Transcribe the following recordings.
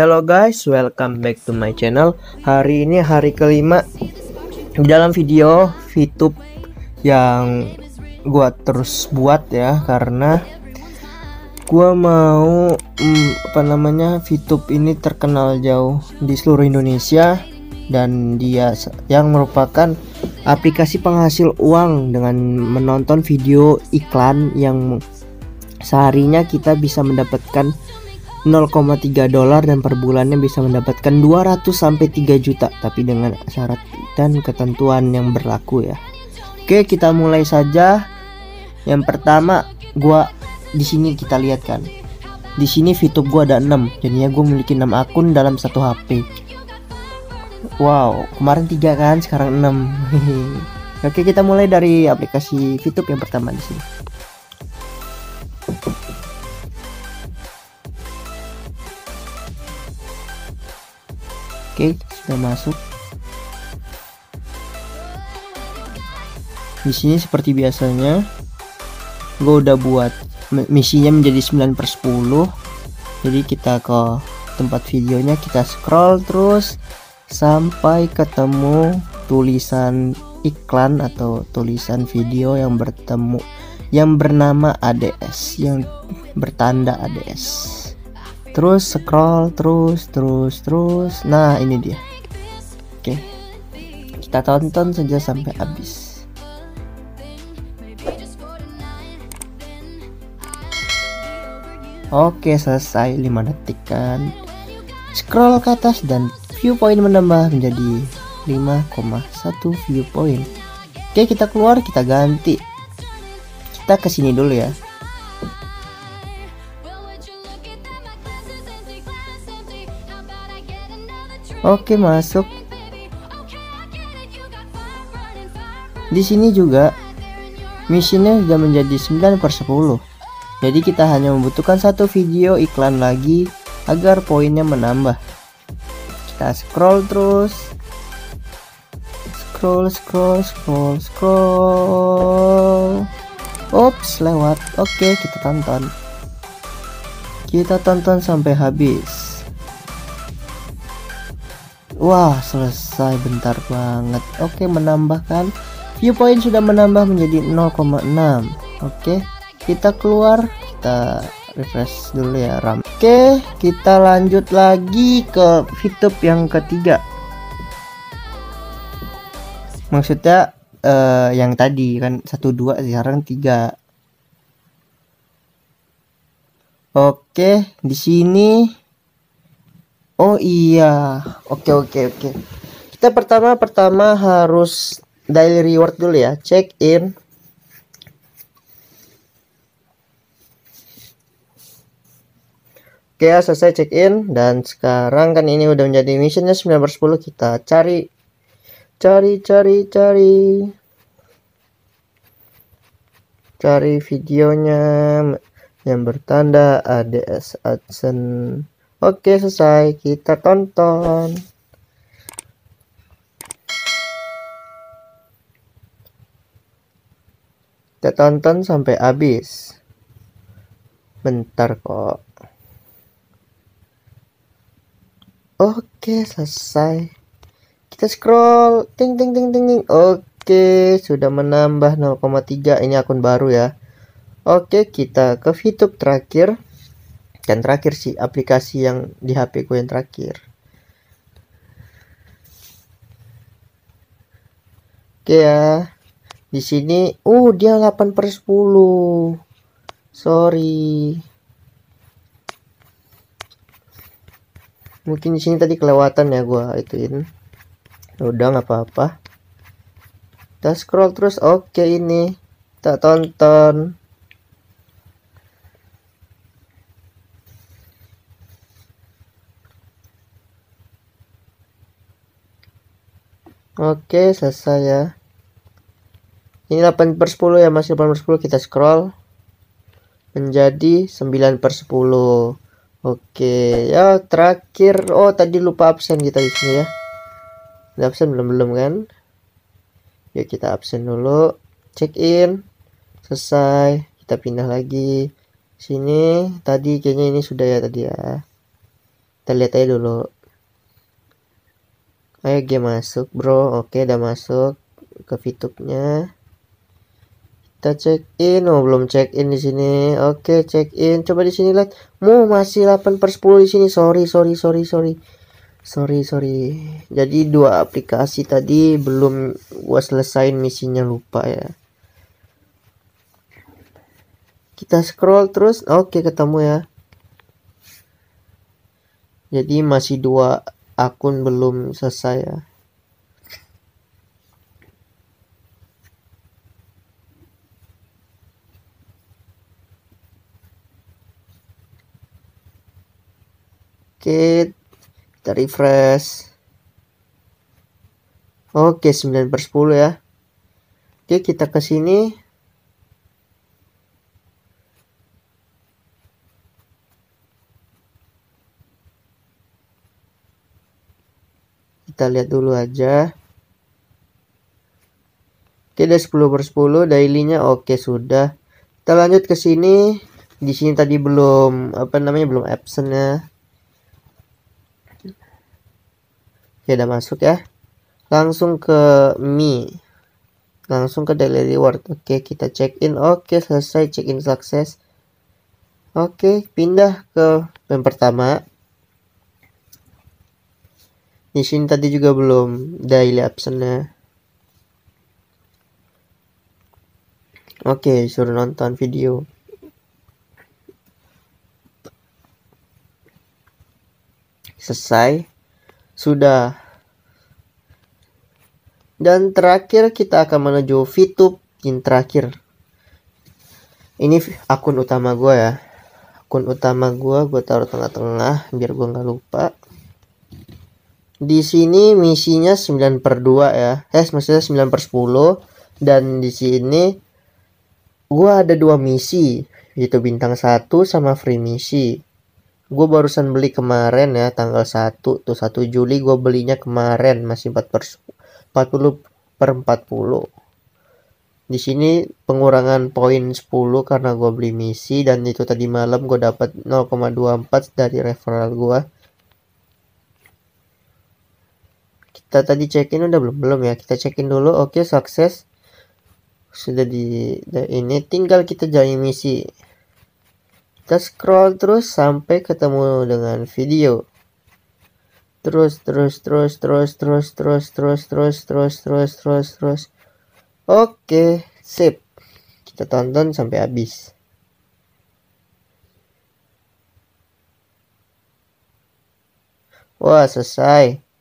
Hello guys, welcome back to my channel. Hari ini hari kelima dalam video VTube yang gua terus buat ya karena gua mau hmm, apa namanya VTube ini terkenal jauh di seluruh Indonesia dan dia yang merupakan aplikasi penghasil uang dengan menonton video iklan yang seharinya kita bisa mendapatkan 0,3 dolar dan per bulannya bisa mendapatkan 200 sampai 3 juta tapi dengan syarat dan ketentuan yang berlaku ya. Oke, kita mulai saja. Yang pertama, gua di sini kita lihat kan. Di sini VTube gua ada 6. Jadinya gua memiliki 6 akun dalam satu HP. Wow, kemarin 3 kan, sekarang 6. Oke, kita mulai dari aplikasi VTube yang pertama di sini. Oke, sudah masuk. Di sini seperti biasanya, gue udah buat misinya menjadi 9 per 10. Jadi kita ke tempat videonya, kita scroll terus sampai ketemu tulisan iklan atau tulisan video yang bertemu yang bernama ADS yang bertanda ADS terus scroll terus terus terus. Nah ini dia. Oke. Kita tonton saja sampai habis. Oke selesai 5 detik kan. Scroll ke atas dan viewpoint menambah menjadi 5,1 viewpoint. Oke kita keluar kita ganti. Kita ke sini dulu ya Oke, masuk. Di sini juga misinya sudah menjadi 9 per 10. Jadi kita hanya membutuhkan satu video iklan lagi agar poinnya menambah. Kita scroll terus. Scroll, scroll, scroll, scroll. Ops, lewat. Oke, kita tonton. Kita tonton sampai habis. Wah selesai bentar banget. Oke menambahkan. Viewpoint sudah menambah menjadi 0,6 Oke kita keluar. Kita refresh dulu ya RAM. Oke kita lanjut lagi ke VTube yang ketiga. Maksudnya uh, yang tadi kan satu dua sekarang tiga. Oke di sini Oh iya, oke oke oke. Kita pertama pertama harus daily reward dulu ya. Check in. Oke ya, selesai check in dan sekarang kan ini udah menjadi missionnya 9 per 10 kita cari cari cari cari cari videonya yang bertanda ADS AdSense Oke selesai. Kita tonton. Kita tonton sampai habis. Bentar kok. Oke selesai. Kita scroll. Ting ting ting ting ting. Oke sudah menambah 0,3 ini akun baru ya. Oke kita ke VTube terakhir dan terakhir sih aplikasi yang di HP gue yang terakhir. Oke ya di sini uh dia 8 per 10 sorry. Mungkin di sini tadi kelewatan ya gue ituin. Udah nggak apa-apa. Kita scroll terus oke ini. Tak tonton Oke, selesai ya. Ini 8 per 10 ya, masih 8 per 10. Kita scroll. Menjadi 9 per 10. Oke, ya terakhir. Oh, tadi lupa absen kita di sini ya. Udah absen belum-belum kan? Yuk kita absen dulu. Check in. Selesai. Kita pindah lagi. Sini. Tadi kayaknya ini sudah ya tadi ya. kita lihat aja dulu ayo game masuk bro. Oke udah masuk ke fitupnya kita check in. Oh belum check in di sini. Oke check in. Coba di sini lihat. Mu masih 8 per 10 di sini. Sorry sorry sorry sorry. Sorry sorry. Jadi dua aplikasi tadi belum gua selesain misinya. Lupa ya. Kita scroll terus. Oke ketemu ya. Jadi masih dua akun belum selesai ya Oke, kita refresh. Oke, 9 per 10 ya. Oke, kita ke sini. Kita lihat dulu aja. Oke, ada 10 per 10 dailynya oke sudah. Kita lanjut ke sini. Di sini tadi belum apa namanya belum absent ya Oke udah masuk ya. Langsung ke Mi. Langsung ke daily reward. Oke kita check in oke selesai check in sukses. Oke pindah ke yang pertama di sini tadi juga belum daily absennya oke suruh nonton video selesai sudah. Dan terakhir kita akan menuju VTube yang terakhir. Ini akun utama gue ya. Akun utama gue gue taruh tengah-tengah biar gue nggak lupa. Di sini misinya 9 per 2 ya. Eh maksudnya 9 per 10. Dan di sini gue ada dua misi. Yaitu bintang satu sama free misi gue barusan beli kemarin ya tanggal 1 tuh 1 Juli gue belinya kemarin masih 4 per 40 per 40 di sini pengurangan poin 10 karena gue beli misi dan itu tadi malam gue dapat 0,24 dari referral gue kita tadi check in udah belum belum ya kita check in dulu oke okay, sukses sudah di ini tinggal kita jalani misi kita scroll terus sampai ketemu dengan video terus terus terus terus terus terus terus terus terus terus terus terus oke sip kita tonton sampai habis wah selesai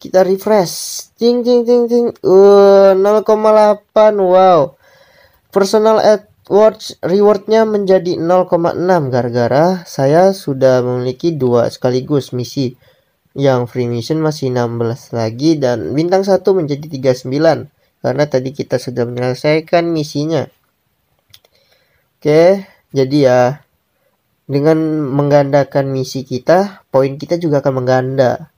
kita refresh. Ting ting ting ting. Uh 0,8 wow. Personal ad Watch rewardnya menjadi 0,6 gara-gara saya sudah memiliki dua sekaligus misi. Yang free mission masih 16 lagi dan bintang satu menjadi 39 karena tadi kita sudah menyelesaikan misinya. Oke jadi ya dengan menggandakan misi kita poin kita juga akan mengganda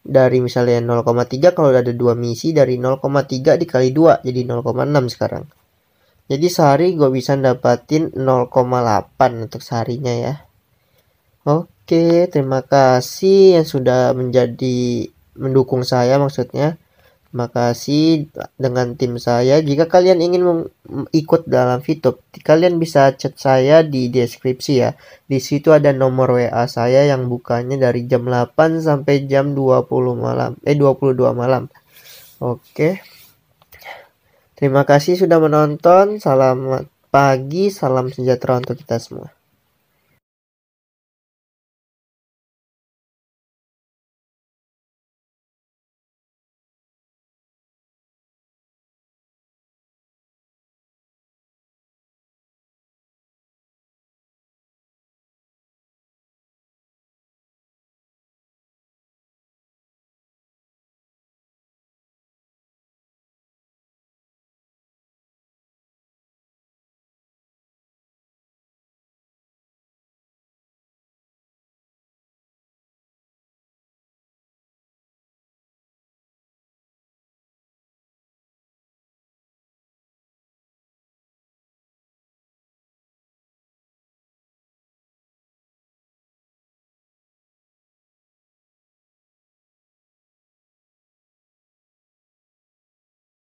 dari misalnya 0,3 kalau ada dua misi dari 0,3 dikali 2 jadi 0,6 sekarang. Jadi sehari gue bisa dapatin 0,8 untuk seharinya ya. Oke terima kasih yang sudah menjadi mendukung saya maksudnya Terima kasih dengan tim saya. Jika kalian ingin ikut dalam VTube, kalian bisa chat saya di deskripsi ya. Di situ ada nomor WA saya yang bukanya dari jam 8 sampai jam 20 malam. Eh 22 malam. Oke. Terima kasih sudah menonton. Selamat pagi, salam sejahtera untuk kita semua.